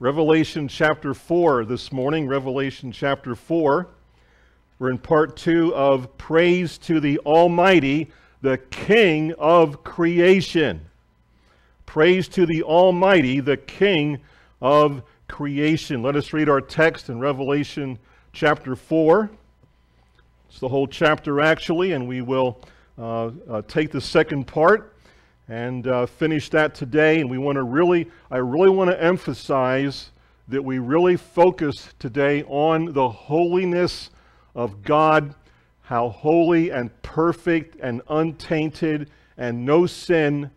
Revelation chapter 4 this morning. Revelation chapter 4. We're in part 2 of Praise to the Almighty, the King of creation. Praise to the Almighty, the King of creation. Let us read our text in Revelation chapter 4. It's the whole chapter, actually, and we will uh, uh, take the second part and uh, finish that today. And we want to really, I really want to emphasize that we really focus today on the holiness of God, how holy and perfect and untainted and no sin.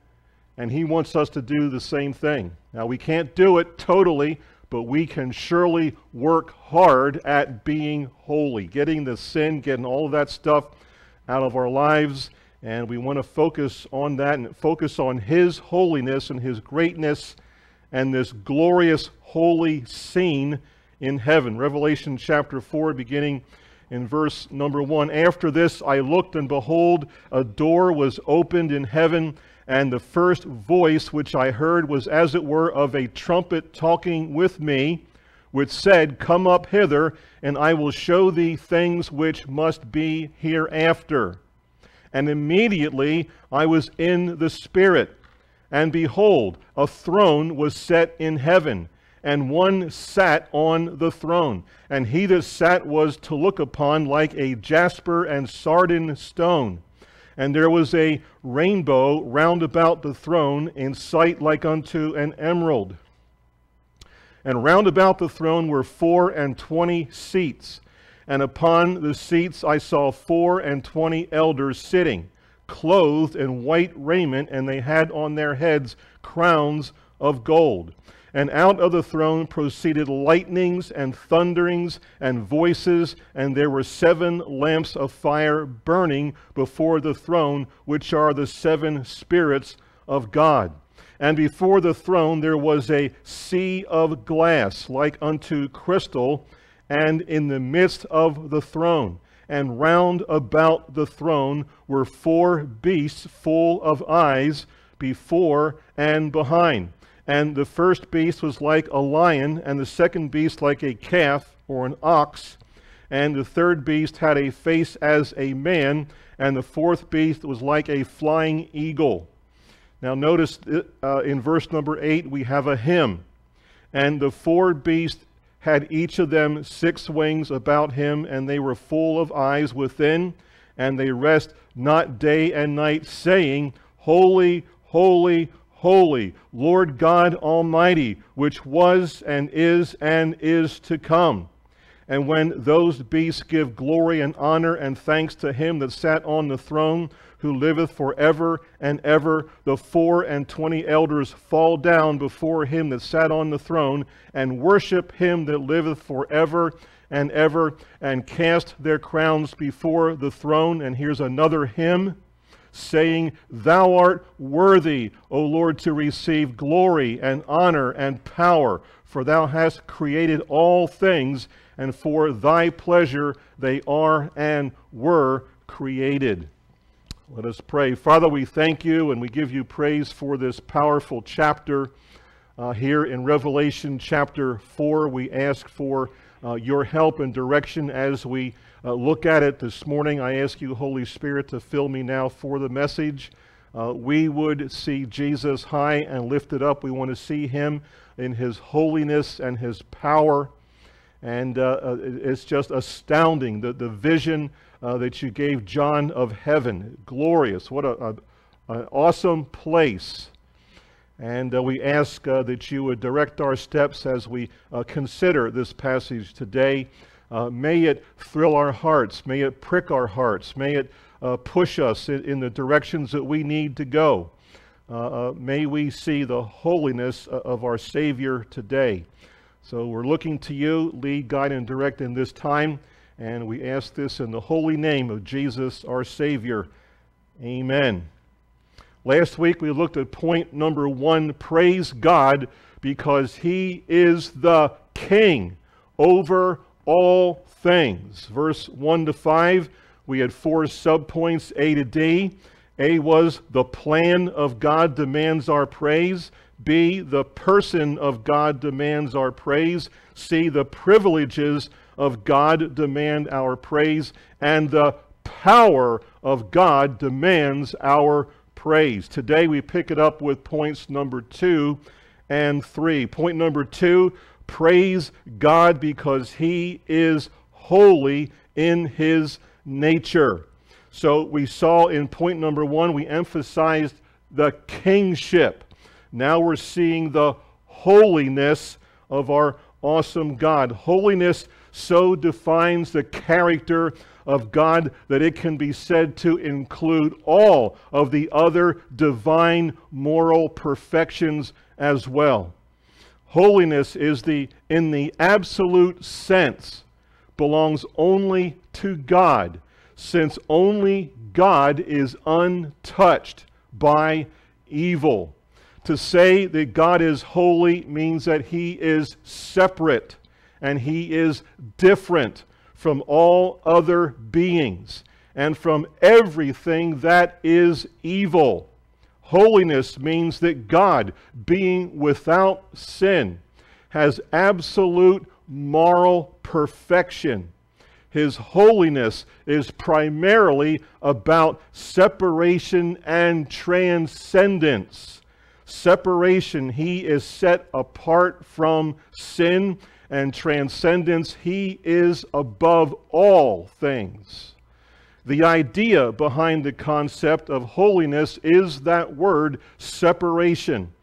And He wants us to do the same thing. Now, we can't do it totally, but we can surely work hard at being holy, getting the sin, getting all of that stuff out of our lives and we want to focus on that and focus on His holiness and His greatness and this glorious holy scene in heaven. Revelation chapter 4, beginning in verse number 1. After this I looked, and behold, a door was opened in heaven, and the first voice which I heard was as it were of a trumpet talking with me, which said, Come up hither, and I will show thee things which must be hereafter. And immediately I was in the Spirit. And behold, a throne was set in heaven, and one sat on the throne. And he that sat was to look upon like a jasper and sardine stone. And there was a rainbow round about the throne, in sight like unto an emerald. And round about the throne were four and twenty seats and upon the seats I saw four and twenty elders sitting, clothed in white raiment, and they had on their heads crowns of gold. And out of the throne proceeded lightnings and thunderings and voices, and there were seven lamps of fire burning before the throne, which are the seven spirits of God. And before the throne there was a sea of glass, like unto crystal, and in the midst of the throne. And round about the throne were four beasts full of eyes before and behind. And the first beast was like a lion, and the second beast like a calf or an ox. And the third beast had a face as a man, and the fourth beast was like a flying eagle. Now, notice uh, in verse number 8, we have a hymn. And the four beasts had each of them six wings about him, and they were full of eyes within, and they rest not day and night, saying, Holy, holy, holy, Lord God Almighty, which was and is and is to come. And when those beasts give glory and honor and thanks to him that sat on the throne, who liveth for ever and ever. The four and twenty elders fall down before him that sat on the throne and worship him that liveth for ever and ever and cast their crowns before the throne. And here's another hymn saying, Thou art worthy, O Lord, to receive glory and honor and power, for thou hast created all things, and for thy pleasure they are and were created. Let us pray. Father, we thank you and we give you praise for this powerful chapter uh, here in Revelation chapter 4. We ask for uh, your help and direction as we uh, look at it this morning. I ask you, Holy Spirit, to fill me now for the message. Uh, we would see Jesus high and lifted up. We want to see him in his holiness and his power. And uh, uh, it's just astounding the, the vision uh, that you gave John of heaven. Glorious. What a an awesome place. And uh, we ask uh, that you would direct our steps as we uh, consider this passage today. Uh, may it thrill our hearts. May it prick our hearts. May it uh, push us in, in, the directions that we need to go. may we see the holiness of our Savior today. So we're looking to you, lead, guide, and direct in this time. And we ask this in the holy name of Jesus, our Savior. Amen. Last week we looked at point number one praise God because He is the King over all things. Verse 1 to 5, we had four subpoints A to D. A was the plan of God demands our praise. B, the person of God demands our praise. C, the privileges of God demand our praise. And the power of God demands our praise. Today we pick it up with points number two and three. Point number two praise God because he is holy in his nature. So we saw in point number one, we emphasized the kingship. Now we're seeing the holiness of our awesome God. Holiness so defines the character of God that it can be said to include all of the other divine moral perfections as well. Holiness is the, in the absolute sense, belongs only to God, since only God is untouched by evil. To say that God is holy means that he is separate and he is different from all other beings and from everything that is evil. Holiness means that God, being without sin, has absolute moral perfection. His holiness is primarily about separation and transcendence separation, he is set apart from sin and transcendence. He is above all things. The idea behind the concept of holiness is that word separation.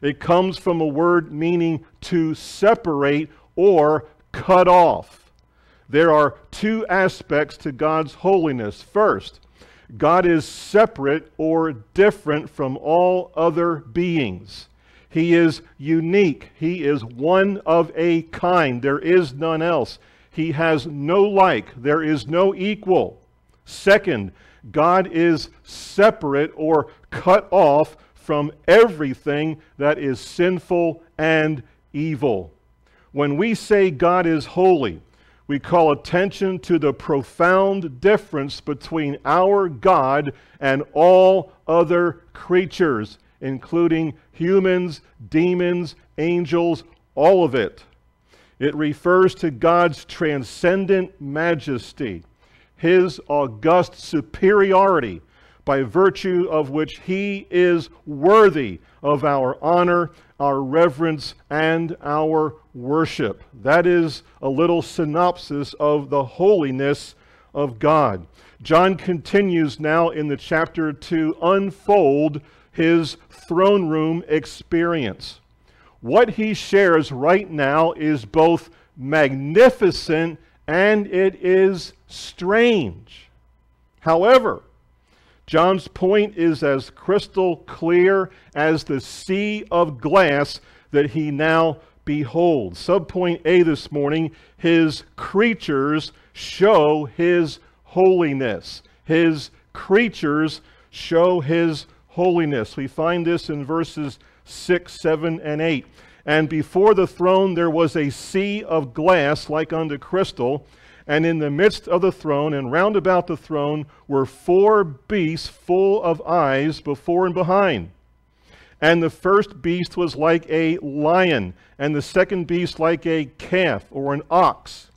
It comes from a word meaning to separate or cut off. There are two aspects to God's holiness. First, God is separate or different from all other beings. He is unique. He is one of a kind. There is none else. He has no like. There is no equal. Second, God is separate or cut off from everything that is sinful and evil. When we say God is holy, we call attention to the profound difference between our God and all other creatures, including humans, demons, angels, all of it. It refers to God's transcendent majesty, his august superiority, by virtue of which he is worthy of our honor, our reverence, and our worship. That is a little synopsis of the holiness of God. John continues now in the chapter to unfold his throne room experience. What he shares right now is both magnificent and it is strange. However, John's point is as crystal clear as the sea of glass that he now beholds. Subpoint A this morning his creatures show his holiness. His creatures show his holiness. We find this in verses 6, 7, and 8. And before the throne there was a sea of glass like unto crystal and in the midst of the throne and round about the throne were four beasts full of eyes before and behind. And the first beast was like a lion, and the second beast like a calf or an ox.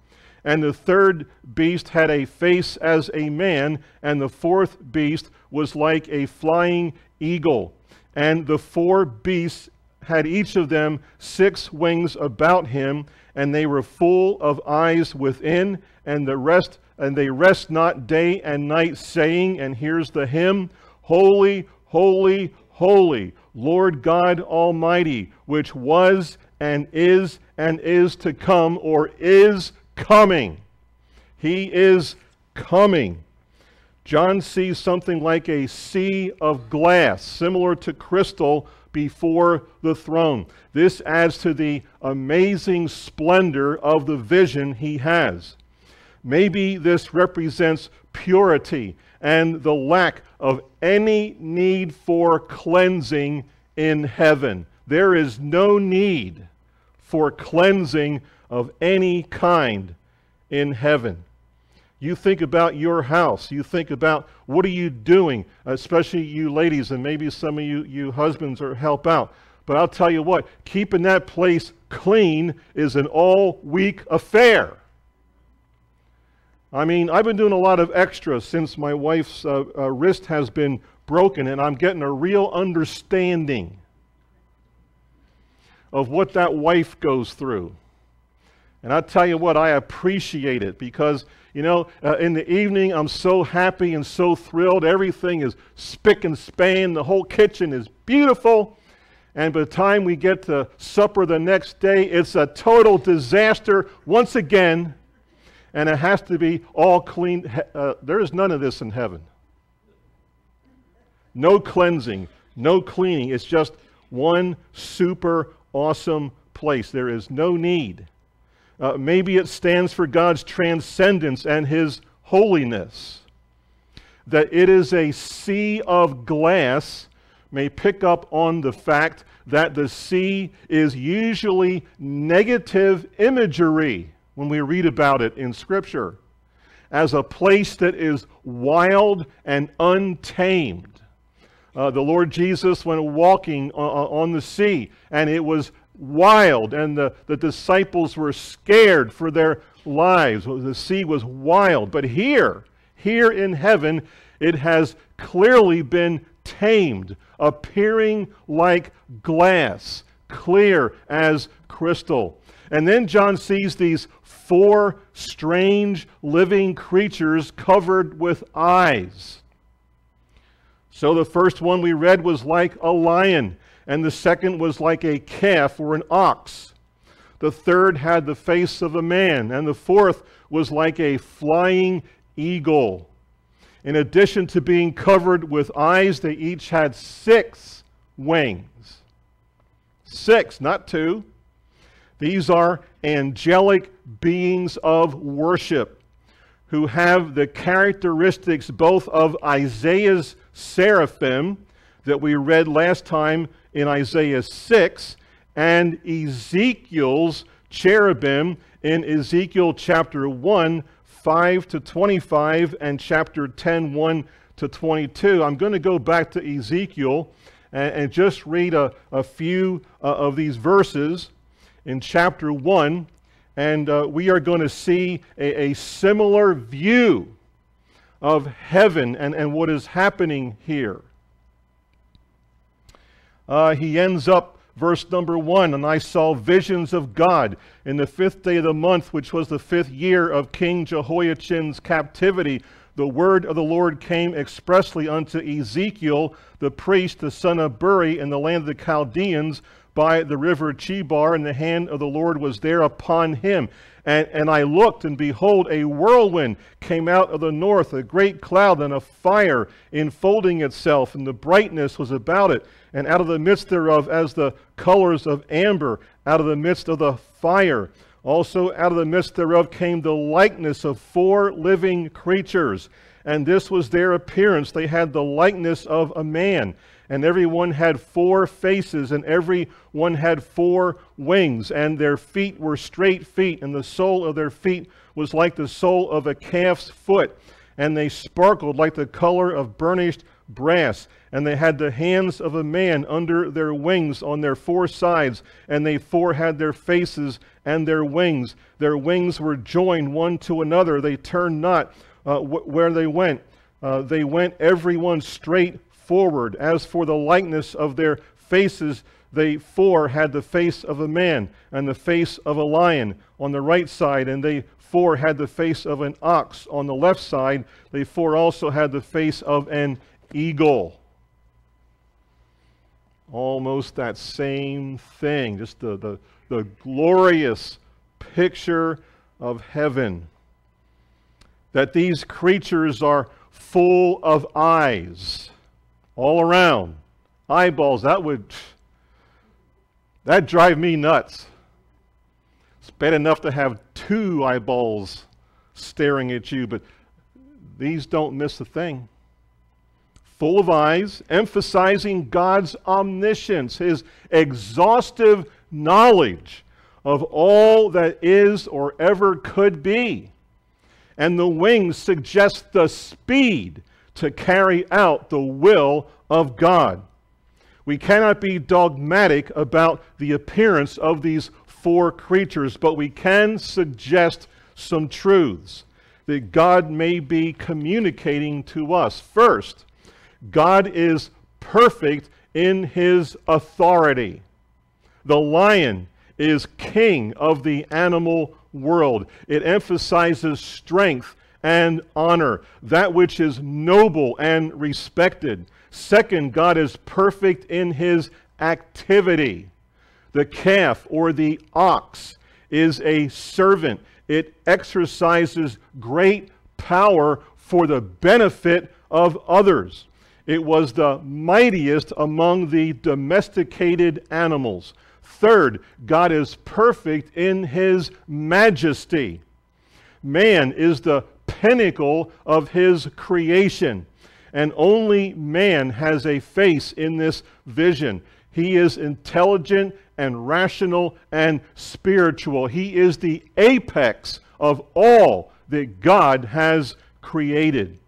And the third beast had a face as a man, and the fourth beast was like a flying eagle. And the four beasts had each of them six wings about him, and they were full of eyes within and the rest and they rest not day and night saying and here's the hymn holy holy holy lord god almighty which was and is and is to come or is coming he is coming john sees something like a sea of glass similar to crystal before the throne. This adds to the amazing splendor of the vision he has. Maybe this represents purity and the lack of any need for cleansing in heaven. There is no need for cleansing of any kind in heaven. You think about your house. You think about what are you doing, especially you ladies, and maybe some of you, you husbands are help out. But I'll tell you what, keeping that place clean is an all week affair. I mean, I've been doing a lot of extra since my wife's uh, uh, wrist has been broken, and I'm getting a real understanding of what that wife goes through. And I tell you what, I appreciate it because, you know, uh, in the evening, I'm so happy and so thrilled. Everything is spick and span. The whole kitchen is beautiful. And by the time we get to supper the next day, it's a total disaster once again. And it has to be all clean. Uh, there is none of this in heaven. No cleansing, no cleaning. It's just one super awesome place. There is no need. Uh, maybe it stands for God's transcendence and His holiness. That it is a sea of glass may pick up on the fact that the sea is usually negative imagery when we read about it in Scripture, as a place that is wild and untamed. Uh, the Lord Jesus went walking on the sea, and it was wild, and the, the disciples were scared for their lives. The sea was wild. But here, here in heaven, it has clearly been tamed, appearing like glass, clear as crystal. And then John sees these four strange living creatures covered with eyes. So the first one we read was like a lion, and the second was like a calf or an ox. The third had the face of a man, and the fourth was like a flying eagle. In addition to being covered with eyes, they each had six wings. Six, not two. These are angelic beings of worship who have the characteristics both of Isaiah's seraphim that we read last time in Isaiah 6 and Ezekiel's cherubim in Ezekiel chapter 1, 5 to 25, and chapter 10, 1 to 22. I'm going to go back to Ezekiel and, and just read a, a few uh, of these verses in chapter 1, and uh, we are going to see a, a similar view of heaven and, and what is happening here. Uh, he ends up, verse number one, and I saw visions of God in the fifth day of the month, which was the fifth year of King Jehoiachin's captivity. The word of the Lord came expressly unto Ezekiel, the priest, the son of Buzi, in the land of the Chaldeans, by the river Chebar, and the hand of the Lord was there upon him. And, and I looked, and behold, a whirlwind came out of the north, a great cloud, and a fire enfolding itself, and the brightness was about it. And out of the midst thereof, as the colors of amber, out of the midst of the fire. Also, out of the midst thereof came the likeness of four living creatures. And this was their appearance. They had the likeness of a man and every one had four faces, and every one had four wings, and their feet were straight feet, and the sole of their feet was like the sole of a calf's foot, and they sparkled like the color of burnished brass, and they had the hands of a man under their wings on their four sides, and they four had their faces and their wings. Their wings were joined one to another, they turned not uh, wh- where they went. Uh, they went every one straight forward. As for the likeness of their faces, they four had the face of a man and the face of a lion on the right side, and they four had the face of an ox on the left side. They four also had the face of an eagle. Almost that same thing, just the, the, the glorious picture of heaven. That these creatures are full of eyes all around. Eyeballs, that would, that drive me nuts. It's bad enough to have two eyeballs staring at you, but these don't miss a thing. Full of eyes, emphasizing God's omniscience, his exhaustive knowledge of all that is or ever could be. And the wings suggest the speed to carry out the will of God. We cannot be dogmatic about the appearance of these four creatures, but we can suggest some truths that God may be communicating to us. First, God is perfect in his authority. The lion is king of the animal world. It emphasizes strength and honor, that which is noble and respected. Second, God is perfect in his activity. The calf or the ox is a servant. It exercises great power for the benefit of others. It was the mightiest among the domesticated animals. Third, God is perfect in his majesty. Man is the pinnacle of his creation, and only man has a face in this vision. He is intelligent and rational and spiritual. He is the apex of all that God has created.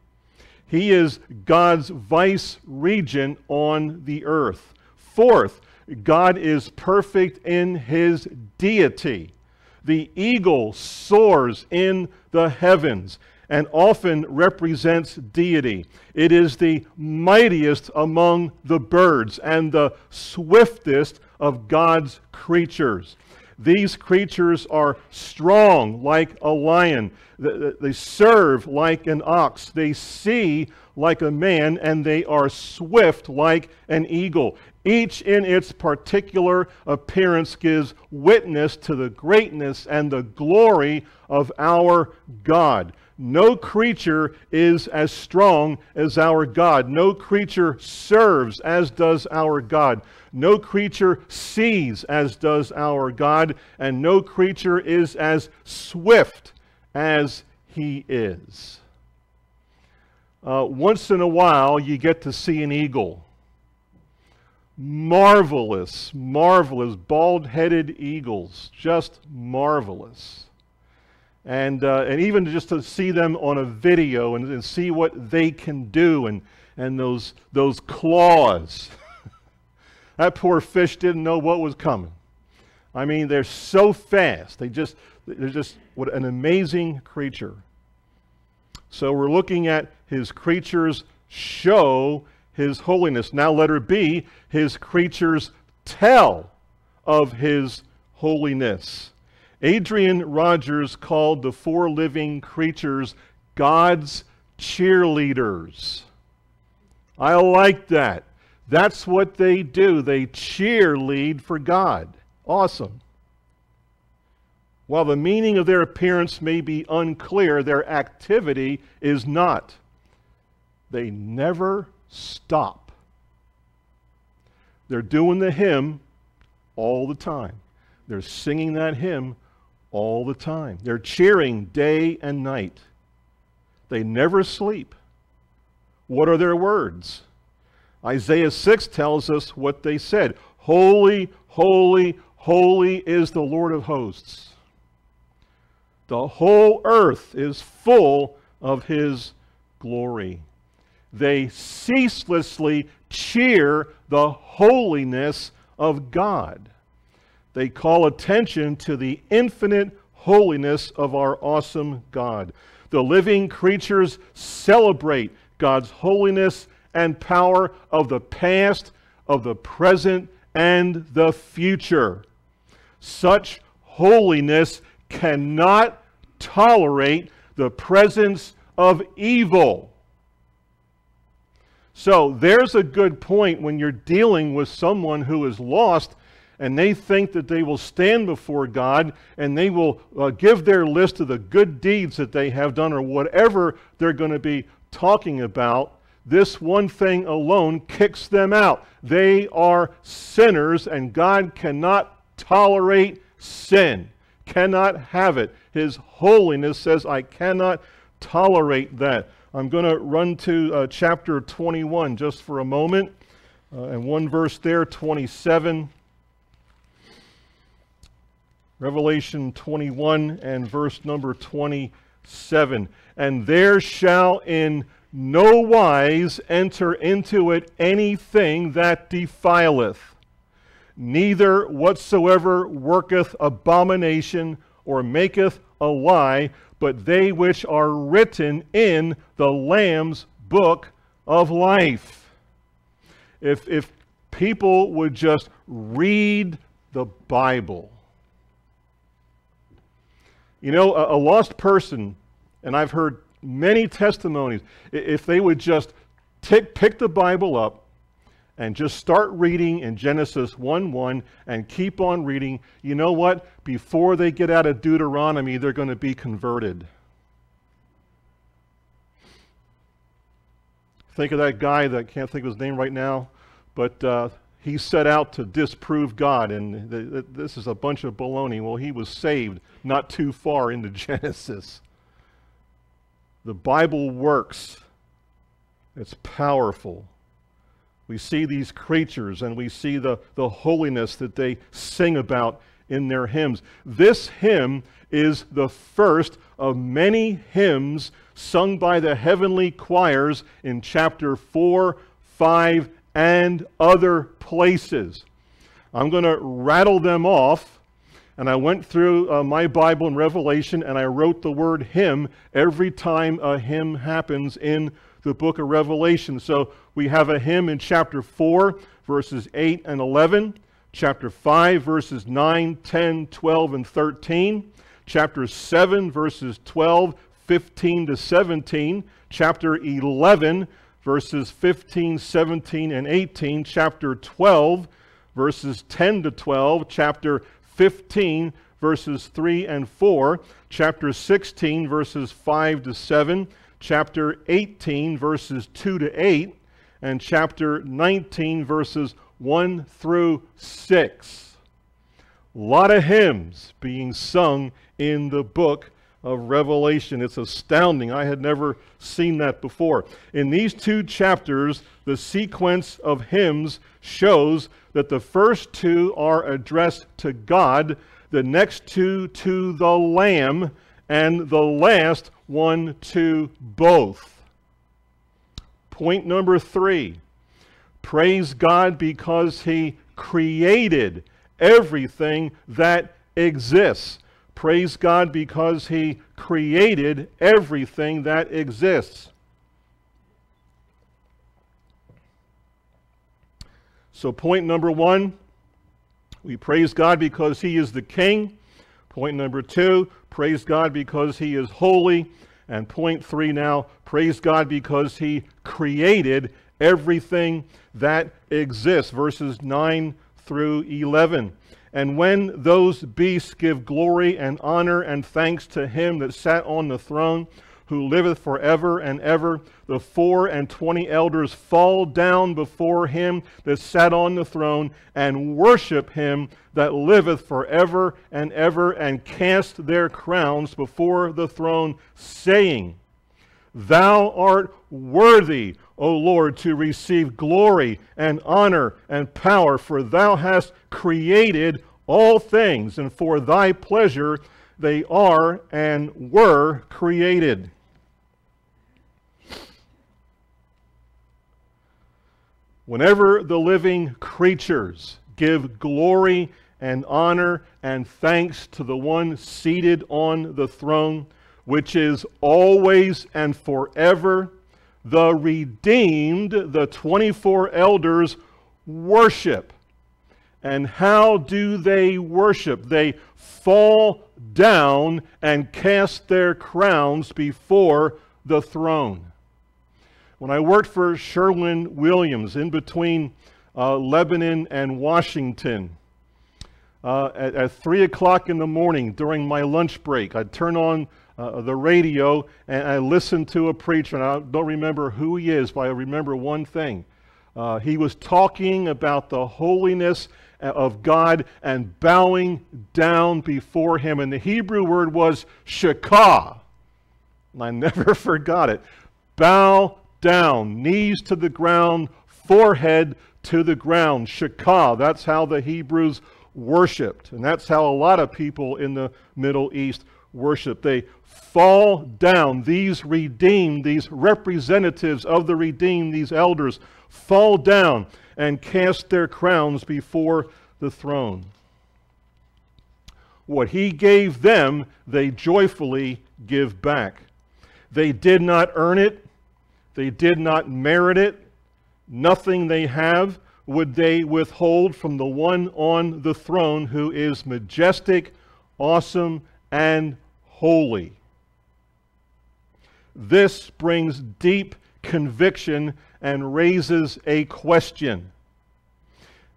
He is God's vice regent on the earth. Fourth, God is perfect in his deity. The eagle soars in the heavens and often represents deity. It is the mightiest among the birds and the swiftest of God's creatures. These creatures are strong like a lion. They serve like an ox. They see like a man, and they are swift like an eagle. Each in its particular appearance gives witness to the greatness and the glory of our God. No creature is as strong as our God. No creature serves as does our God. No creature sees as does our God. And no creature is as swift as he is. Uh, once in a while, you get to see an eagle. Marvelous, marvelous, bald headed eagles. Just marvelous and, uh, and even just to see them on a video and, and see what they can do and, and those, those claws. that poor fish didn't know what was coming. I mean, they're so fast. They just, they're just, what an amazing creature. So we're looking at his creatures show his holiness. Now, letter B, his creatures tell of his holiness. Adrian Rogers called the four living creatures God's cheerleaders. I like that. That's what they do. They cheerlead for God. Awesome. While the meaning of their appearance may be unclear, their activity is not. They never stop. They're doing the hymn all the time. They're singing that hymn all the time. They're cheering day and night. They never sleep. What are their words? Isaiah 6 tells us what they said Holy, holy, holy is the Lord of hosts. The whole earth is full of his glory. They ceaselessly cheer the holiness of God. They call attention to the infinite holiness of our awesome God. The living creatures celebrate God's holiness and power of the past, of the present, and the future. Such holiness cannot tolerate the presence of evil. So there's a good point when you're dealing with someone who is lost and they think that they will stand before God and they will uh, give their list of the good deeds that they have done or whatever they're going to be talking about, this one thing alone kicks them out. They are sinners and God cannot tolerate sin, cannot have it. His holiness says, I cannot tolerate that. I'm going to run to uh, chapter 21 just for a moment. Uh, and one verse there, 27. Revelation 21 and verse number 27. And there shall in no wise enter into it anything that defileth, neither whatsoever worketh abomination or maketh a lie, but they which are written in the Lamb's book of life. If, if people would just read the Bible, you know, a, a lost person, and I've heard many testimonies, if they would just tick, pick the Bible up and just start reading in Genesis 1 1 and keep on reading, you know what? Before they get out of Deuteronomy, they're going to be converted. Think of that guy that I can't think of his name right now, but uh, he set out to disprove God, and th th this is a bunch of baloney. Well, he was saved not too far into Genesis. The Bible works, it's powerful. We see these creatures and we see the, the holiness that they sing about in their hymns. This hymn is the first of many hymns sung by the heavenly choirs in chapter 4, 5, and other places. I'm going to rattle them off. And I went through uh, my Bible in Revelation and I wrote the word hymn every time a hymn happens in the book of Revelation. So we have a hymn in chapter 4, verses 8 and 11, chapter 5, verses 9, 10, 12, and 13, chapter 7, verses 12, 15 to 17, chapter 11, verses 15, 17, and 18, chapter 12, verses 10 to 12, chapter 15, verses 3 and 4, chapter 16, verses 5 to 7, chapter 18, verses 2 to 8, and chapter 19, verses 1 through 6. A lot of hymns being sung in the book of Revelation. It's astounding. I had never seen that before. In these two chapters, the sequence of hymns shows that the first two are addressed to God, the next two to the Lamb, and the last one to both. Point number three praise God because He created everything that exists. Praise God because He created everything that exists. So, point number one, we praise God because He is the King. Point number two, praise God because He is holy. And point three now, praise God because He created everything that exists. Verses 9 through 11. And when those beasts give glory and honor and thanks to him that sat on the throne, who liveth forever and ever, the four and twenty elders fall down before him that sat on the throne and worship him that liveth forever and ever, and cast their crowns before the throne, saying, Thou art worthy, O Lord, to receive glory and honor and power, for thou hast created all things, and for thy pleasure they are and were created. Whenever the living creatures give glory and honor and thanks to the one seated on the throne, which is always and forever, the redeemed, the 24 elders, worship. And how do they worship? They fall down and cast their crowns before the throne. When I worked for Sherwin Williams in between uh, Lebanon and Washington, uh, at, at, 3 o'clock in the morning during my lunch break, I'd turn on uh, the radio and I listened to a preacher, and I don't remember who he is, but I remember one thing. Uh, he was talking about the holiness uh, of God and bowing down before him. And the Hebrew word was shakah. And I never forgot it. Bow down, knees to the ground, forehead to the ground. Shakah, that's how the Hebrews worshiped. And that's how a lot of people in the Middle East worship. They fall down. These redeemed, these representatives of the redeemed, these elders, fall down and cast their crowns before the throne. What he gave them, they joyfully give back. They did not earn it, they did not merit it. Nothing they have would they withhold from the one on the throne who is majestic, awesome, and holy. This brings deep conviction and raises a question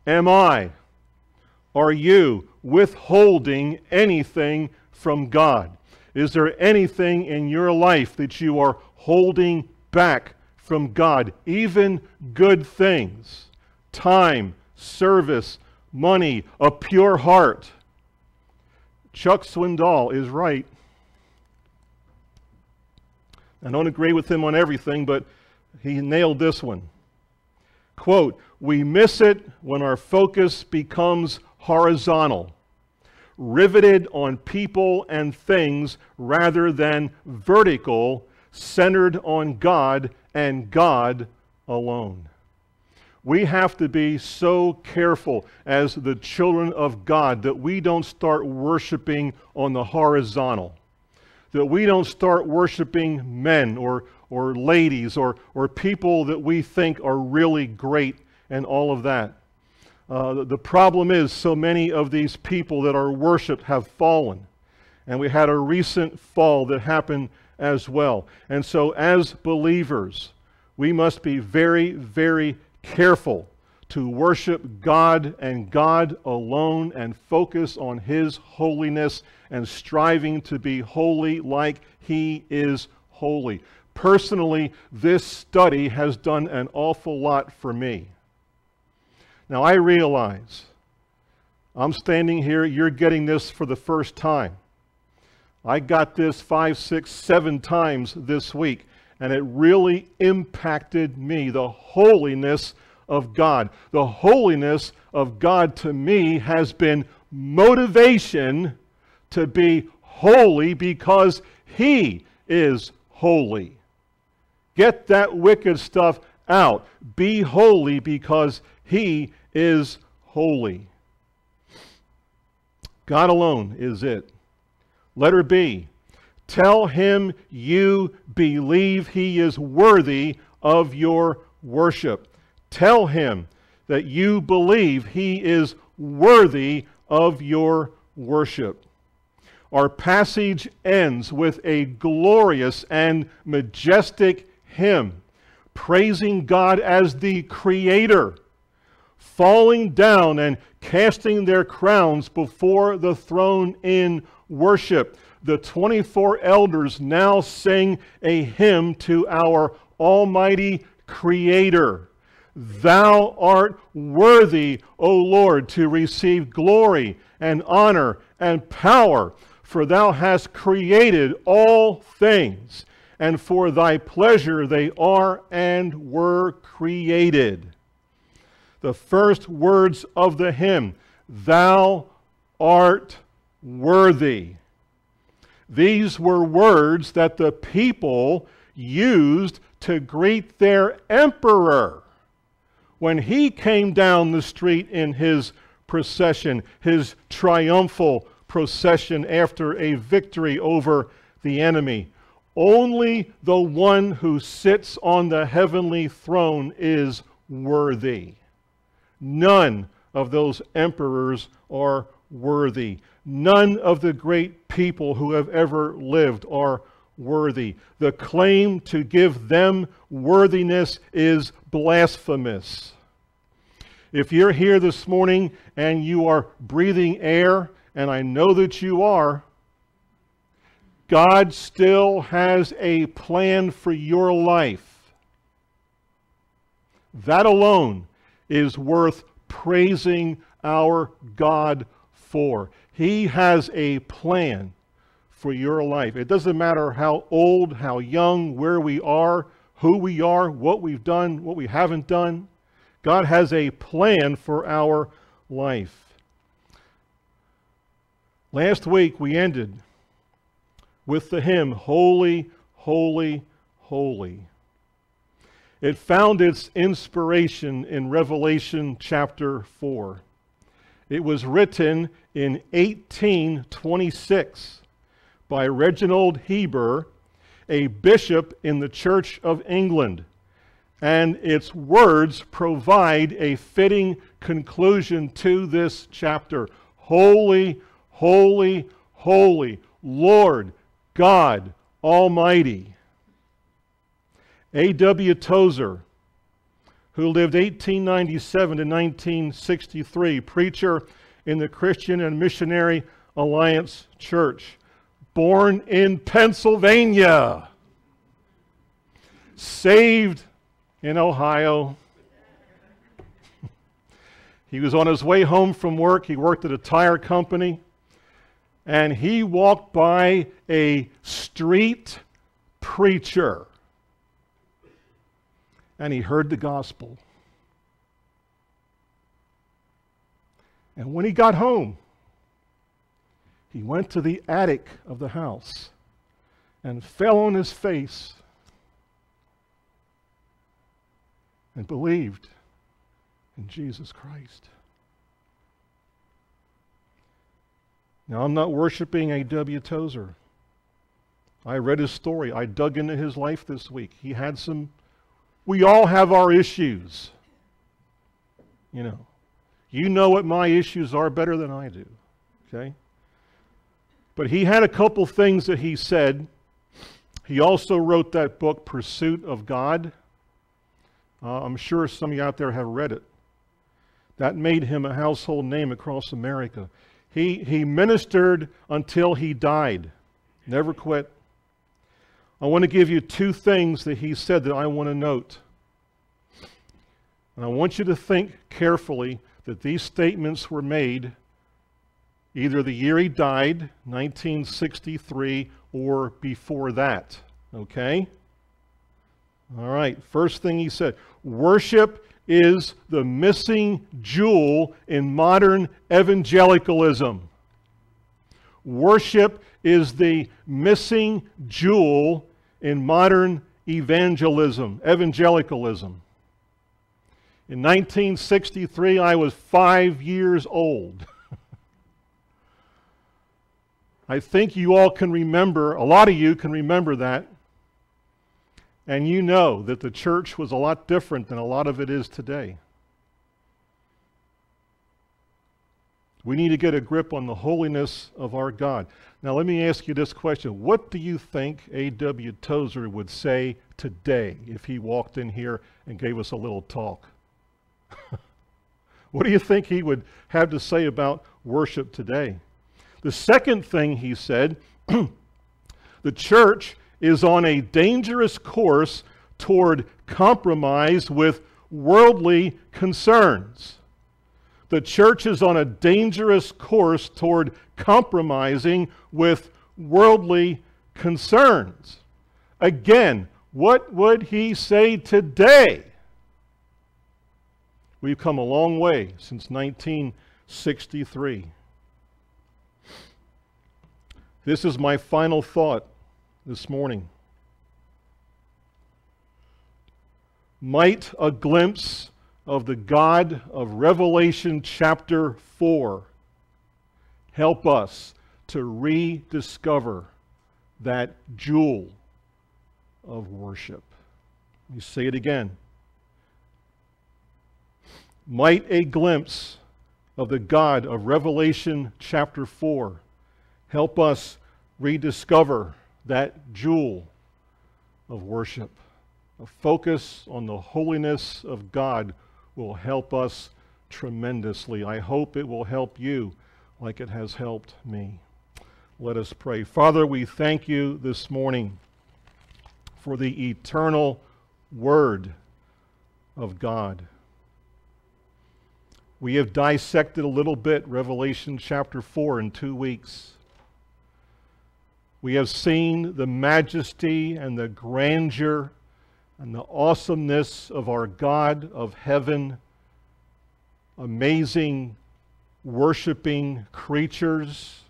Am I, are you withholding anything from God? Is there anything in your life that you are holding back from God? Even good things, time, service, money, a pure heart. Chuck Swindoll is right. I don't agree with him on everything, but he nailed this one. Quote, we miss it when our focus becomes horizontal, riveted on people and things rather than vertical, centered on God and God alone. We have to be so careful as the children of God that we don't start worshiping on the horizontal that we don't start worshiping men or, or ladies or, or people that we think are really great and all of that. Uh, the problem is, so many of these people that are worshiped have fallen. And we had a recent fall that happened as well. And so, as believers, we must be very, very careful to worship God and God alone and focus on His holiness and striving to be holy like He is holy. Personally, this study has done an awful lot for me. Now, I realize I'm standing here, you're getting this for the first time. I got this five, six, seven times this week, and it really impacted me the holiness of God. The holiness of God to me has been motivation to be holy because He is holy. Get that wicked stuff out. Be holy because He is holy. God alone is it. Letter B. Tell him you believe he is worthy of your worship. Tell him that you believe he is worthy of your worship. Our passage ends with a glorious and majestic hymn, praising God as the Creator, falling down and casting their crowns before the throne in worship. The 24 elders now sing a hymn to our Almighty Creator. Thou art worthy, O Lord, to receive glory and honor and power, for thou hast created all things, and for thy pleasure they are and were created. The first words of the hymn, Thou art worthy. These were words that the people used to greet their emperor when he came down the street in his procession, his triumphal procession after a victory over the enemy. Only the one who sits on the heavenly throne is worthy. None of those emperors are worthy. None of the great people who have ever lived are worthy. The claim to give them worthiness is blasphemous. If you're here this morning and you are breathing air, and I know that you are, God still has a plan for your life. That alone is worth praising our God for. He has a plan for your life. It doesn't matter how old, how young, where we are, who we are, what we've done, what we haven't done. God has a plan for our life. Last week we ended with the hymn, Holy, Holy, Holy. It found its inspiration in Revelation chapter 4. It was written in 1826 by Reginald Heber, a bishop in the Church of England. And its words provide a fitting conclusion to this chapter. Holy, holy, holy, Lord God Almighty. A.W. Tozer, who lived 1897 to 1963, preacher in the Christian and Missionary Alliance Church, born in Pennsylvania, saved in Ohio. he was on his way home from work. He worked at a tire company. And he walked by a street preacher and he heard the gospel. And when he got home, he went to the attic of the house and fell on his face and believed in Jesus Christ. Now, I'm not worshiping A.W. Tozer. I read his story. I dug into his life this week. He had some we all have our issues. You know, you know what my issues are better than I do. Okay? But he had a couple things that he said. He also wrote that book, Pursuit of God. Uh, I'm sure some of you out there have read it. That made him a household name across America. He, he ministered until he died, never quit. I want to give you two things that he said that I want to note. And I want you to think carefully that these statements were made either the year he died, 1963, or before that. Okay? All right, first thing he said worship is the missing jewel in modern evangelicalism. Worship is the missing jewel in modern evangelism, evangelicalism. In 1963, I was five years old. I think you all can remember, a lot of you can remember that. And you know that the church was a lot different than a lot of it is today. We need to get a grip on the holiness of our God. Now, let me ask you this question. What do you think A.W. Tozer would say today if he walked in here and gave us a little talk? what do you think he would have to say about worship today? The second thing he said the church is on a dangerous course toward compromise with worldly concerns the church is on a dangerous course toward compromising with worldly concerns. Again, what would he say today? We've come a long way since 1963. This is my final thought this morning. Might a glimpse of the God of Revelation chapter 4 help us to rediscover that jewel of worship. Let me say it again. Might a glimpse of the God of Revelation chapter 4 help us rediscover that jewel of worship, a focus on the holiness of God will help us tremendously. I hope it will help you like it has helped me. Let us pray. Father, we thank you this morning for the eternal Word of God. We have dissected a little bit Revelation chapter 4 in two weeks. We have seen the majesty and the grandeur and the awesomeness of our God of heaven, amazing worshiping creatures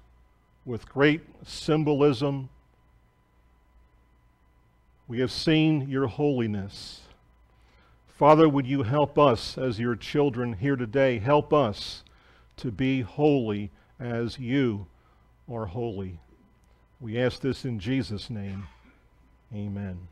with great symbolism We have seen your holiness. Father, would you help us as your children here today? Help us to be holy as you are holy. We ask this in Jesus' name. Amen.